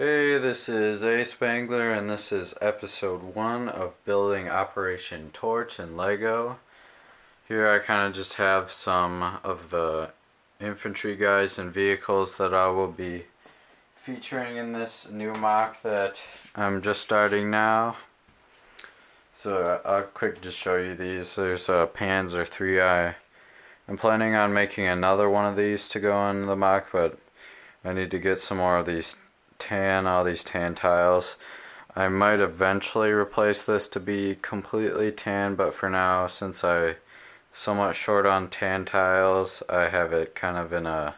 Hey, this is A Spengler, and this is episode one of building Operation Torch in Lego. Here I kind of just have some of the infantry guys and vehicles that I will be featuring in this new MOC that I'm just starting now. So uh, I'll quick just show you these. There's a Panzer 3i. I'm planning on making another one of these to go in the MOC, but I need to get some more of these tan, all these tan tiles. I might eventually replace this to be completely tan, but for now, since I somewhat short on tan tiles, I have it kind of in a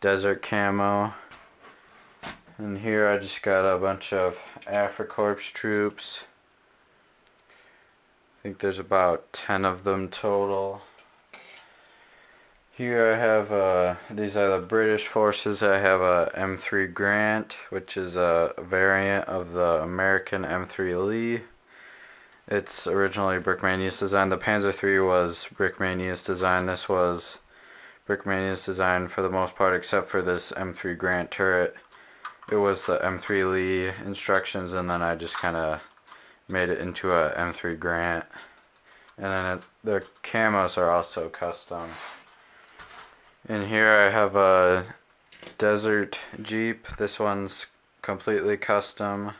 desert camo. And here I just got a bunch of AfriCorps troops. I think there's about 10 of them total. Here I have, uh, these are the British forces. I have a M3 Grant, which is a variant of the American M3 Lee. It's originally Brickmania's design. The Panzer III was Brickmania's design. This was Brickmania's design for the most part, except for this M3 Grant turret. It was the M3 Lee instructions, and then I just kind of made it into a M3 Grant. And then it, the camos are also custom. And here I have a desert Jeep. This one's completely custom.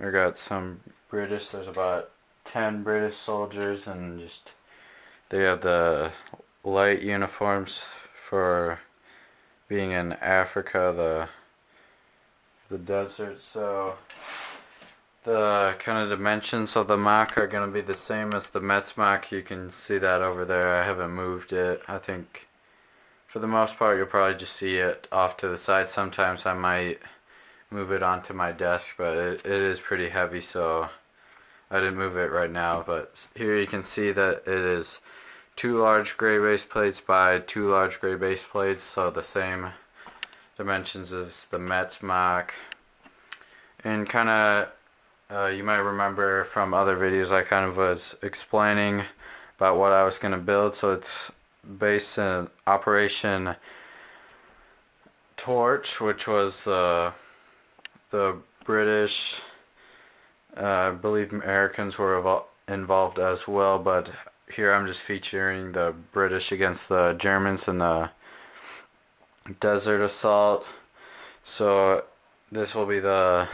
I got some British, there's about 10 British soldiers and just they have the light uniforms for being in Africa, the the desert, so the kind of dimensions of the MOC are going to be the same as the Metz MOC. You can see that over there. I haven't moved it. I think for the most part you'll probably just see it off to the side. Sometimes I might move it onto my desk, but it, it is pretty heavy, so I didn't move it right now. But here you can see that it is two large gray base plates by two large gray base plates, so the same dimensions as the Metz MOC. And kind of uh, you might remember from other videos I kind of was explaining about what I was going to build. So it's based in Operation Torch, which was the the British, uh, I believe Americans were involved as well, but here I'm just featuring the British against the Germans in the Desert Assault. So this will be the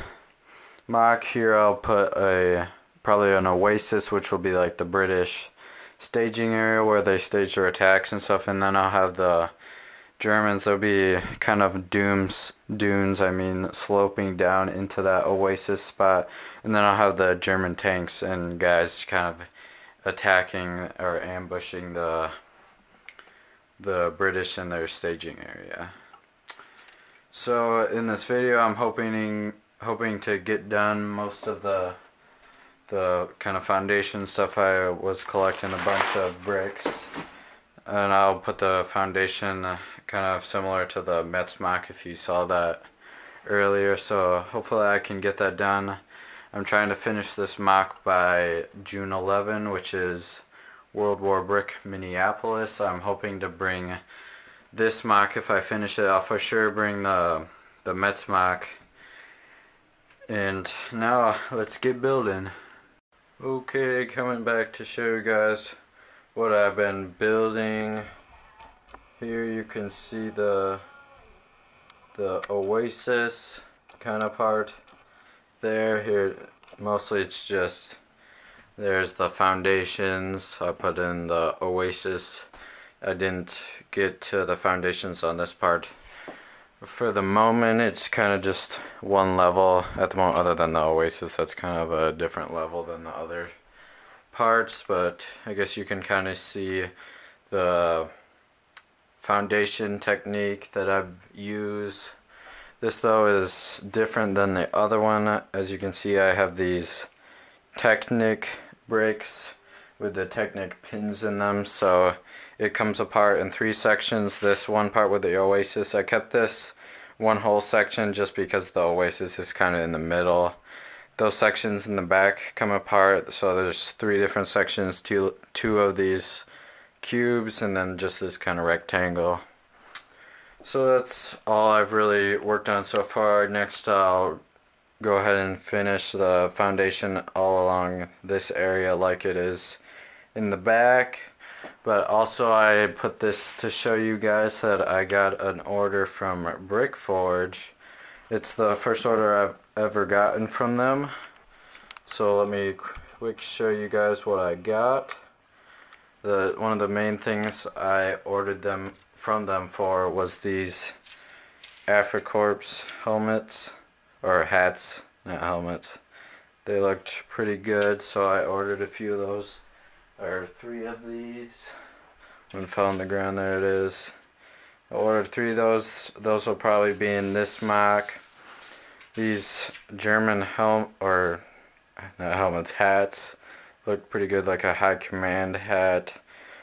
MOC here I'll put a probably an oasis which will be like the British staging area where they stage their attacks and stuff and then I'll have the Germans there'll be kind of dooms dunes I mean sloping down into that oasis spot and then I'll have the German tanks and guys kind of attacking or ambushing the the British in their staging area. So in this video I'm hoping hoping to get done most of the the kind of foundation stuff. I was collecting a bunch of bricks and I'll put the foundation uh, kind of similar to the Metz MOC if you saw that earlier so hopefully I can get that done. I'm trying to finish this MOC by June 11 which is World War Brick Minneapolis. I'm hoping to bring this MOC if I finish it I'll for sure bring the the Metz MOC and now let's get building. Okay, coming back to show you guys what I've been building. Here you can see the the oasis kind of part there. Here mostly it's just there's the foundations. I put in the oasis. I didn't get to the foundations on this part for the moment, it's kind of just one level at the moment, other than the Oasis. That's kind of a different level than the other parts, but I guess you can kind of see the foundation technique that I use. This though is different than the other one. As you can see, I have these Technic bricks with the Technic pins in them, so it comes apart in three sections. This one part with the Oasis, I kept this one whole section just because the Oasis is kind of in the middle. Those sections in the back come apart, so there's three different sections, two, two of these cubes, and then just this kind of rectangle. So that's all I've really worked on so far. Next I'll go ahead and finish the foundation all along this area like it is in the back. But also I put this to show you guys that I got an order from Brickforge. It's the first order I've ever gotten from them. So let me quick show you guys what I got. The one of the main things I ordered them from them for was these AfriCorps helmets or hats, not helmets. They looked pretty good, so I ordered a few of those or three of these. One fell on the ground, there it is. I ordered three of those. Those will probably be in this MOC. These German helm or not helmets, hats look pretty good, like a high command hat.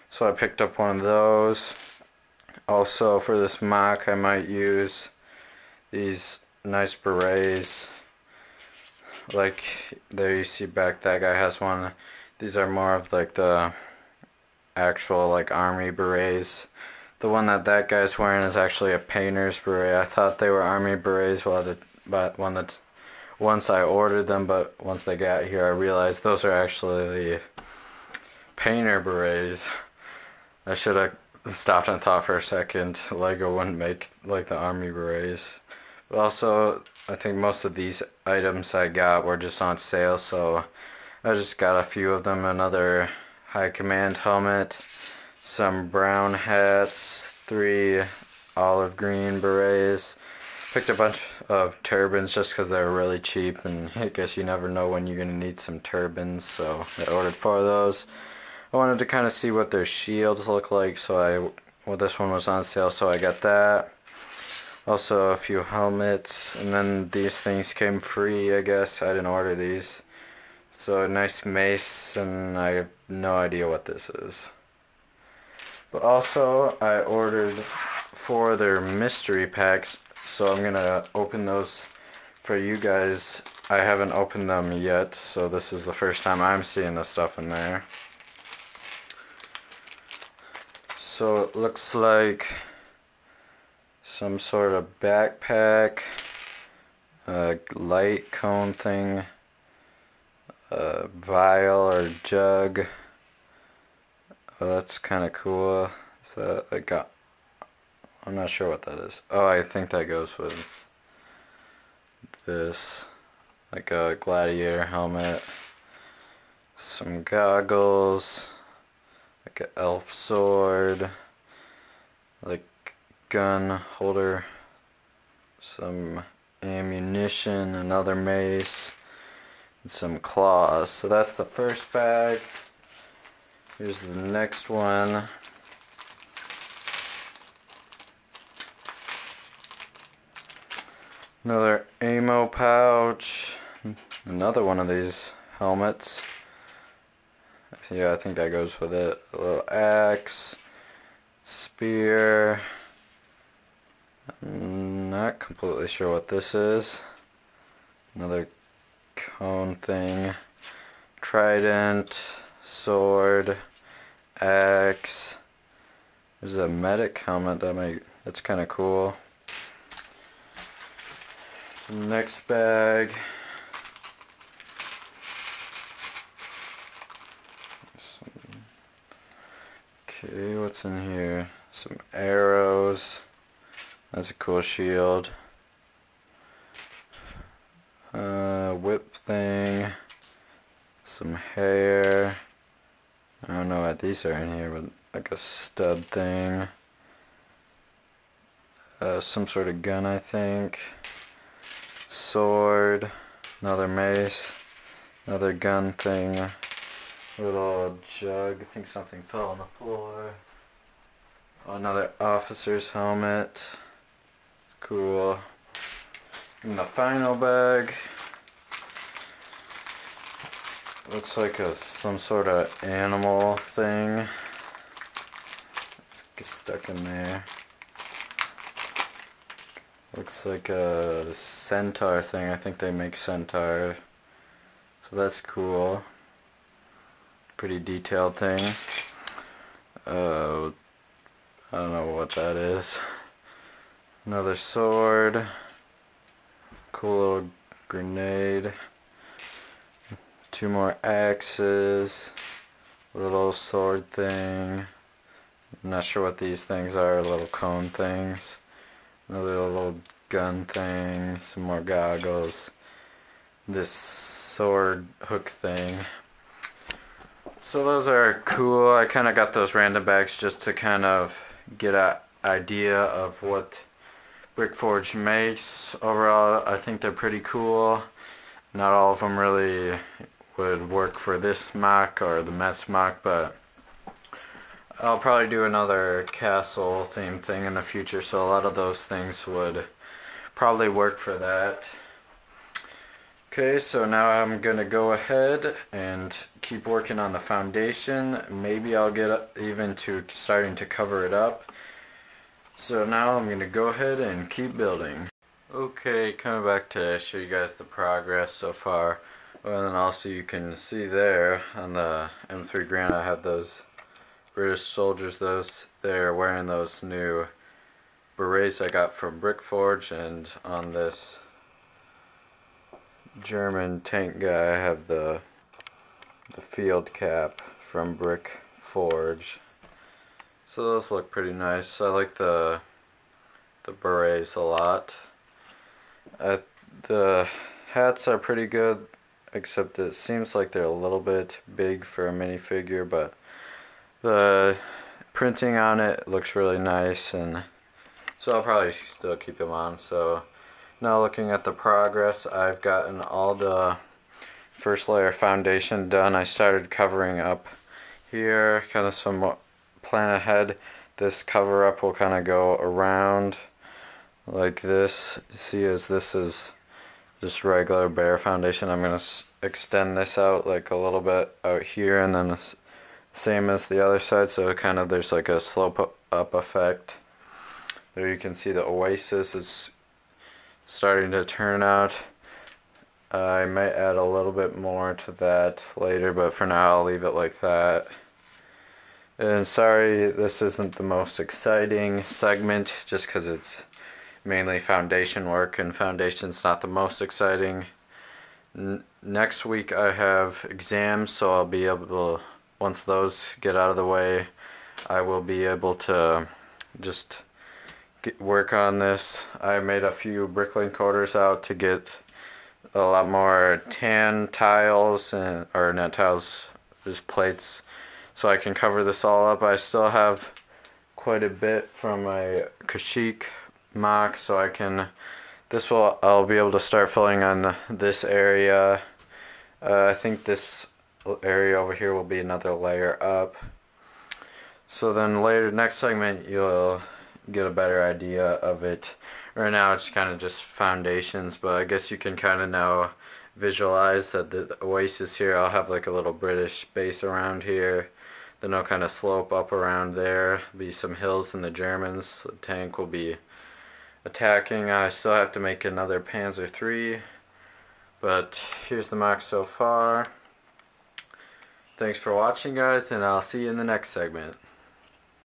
So I picked up one of those. Also for this mock, I might use these nice berets. Like there you see back, that guy has one. These are more of like the actual like army berets. The one that that guy's wearing is actually a painter's beret. I thought they were army berets while the but one that once I ordered them, but once they got here, I realized those are actually the painter berets. I should have stopped and thought for a second. Lego wouldn't make like the army berets. But also, I think most of these items I got were just on sale, so I just got a few of them. Another high command helmet, some brown hats, three olive green berets. Picked a bunch of turbans just because they're really cheap, and I guess you never know when you're going to need some turbans, so I ordered four of those. I wanted to kind of see what their shields look like, so I well this one was on sale, so I got that. Also a few helmets, and then these things came free, I guess. I didn't order these. So a nice mace, and I have no idea what this is. But also, I ordered four of their mystery packs, so I'm gonna open those for you guys. I haven't opened them yet, so this is the first time I'm seeing the stuff in there. So it looks like some sort of backpack, a light cone thing, a vial or jug. Oh, that's kind of cool. So I got. I'm not sure what that is. Oh, I think that goes with this, like a gladiator helmet, some goggles, like an elf sword, like gun holder, some ammunition, another mace some claws. So that's the first bag. Here's the next one. Another ammo pouch. Another one of these helmets. Yeah, I think that goes with it. A little axe. Spear. I'm not completely sure what this is. Another cone thing, trident, sword, axe. There's a medic helmet that might that's kind of cool. Next bag. Okay, what's in here? Some arrows. That's a cool shield. Uh, whip thing. Some hair. I don't know what these are in here, but like a stud thing. Uh, some sort of gun, I think. Sword. Another mace. Another gun thing. Little jug. I think something fell on the floor. Another officer's helmet. It's cool. In the final bag, looks like a some sort of animal thing. It's stuck in there. Looks like a centaur thing. I think they make centaur. So that's cool. Pretty detailed thing. Uh, I don't know what that is. Another sword. Cool little grenade. Two more axes. Little sword thing. I'm not sure what these things are, little cone things. Another little gun thing. Some more goggles. This sword hook thing. So those are cool. I kind of got those random bags just to kind of get an idea of what Brickforge makes. Overall, I think they're pretty cool. Not all of them really would work for this MOC or the Metz MOC, but I'll probably do another castle theme thing in the future, so a lot of those things would probably work for that. Okay, so now I'm to go ahead and keep working on the foundation. Maybe I'll get even to starting to cover it up. So now I'm to go ahead and keep building. Okay, coming back to show you guys the progress so far. And then also you can see there on the M3 Grant I have those British soldiers, those they're wearing those new berets I got from Brickforge and on this German tank guy. I have the the field cap from Brick Forge. So those look pretty nice. I like the the berets a lot. The hats are pretty good, except it seems like they're a little bit big for a minifigure, but the printing on it looks really nice, and so I'll probably still keep them on. So now looking at the progress, I've gotten all the first layer foundation done. I started covering up here, kind of some plan ahead. This cover up will kind of go around like this. See as this is just regular bare foundation, I'm going to extend this out like a little bit out here and then same as the other side so kind of there's like a slope up effect. There you can see the oasis is starting to turn out. I might add a little bit more to that later, but for now I'll leave it like that. And sorry, this isn't the most exciting segment, just because it's mainly foundation work, and foundation's not the most exciting. N next week I have exams, so I'll be able to, once those get out of the way, I will be able to just get, work on this. I made a few bricklink orders out to get a lot more tan tiles and or not tiles, just plates, so I can cover this all up. I still have quite a bit from my Kashyyyk MOC, so I can. This will I'll be able to start filling on this area. Uh, I think this area over here will be another layer up. So then later, next segment, you'll get a better idea of it. Right now it's kind of just foundations, but I guess you can kind of now visualize that the oasis here, I'll have like a little British base around here. Then I'll kind of slope up around there, be some hills in the Germans. The tank will be attacking. I still have to make another Panzer III, but here's the MOC so far. Thanks for watching guys, and I'll see you in the next segment.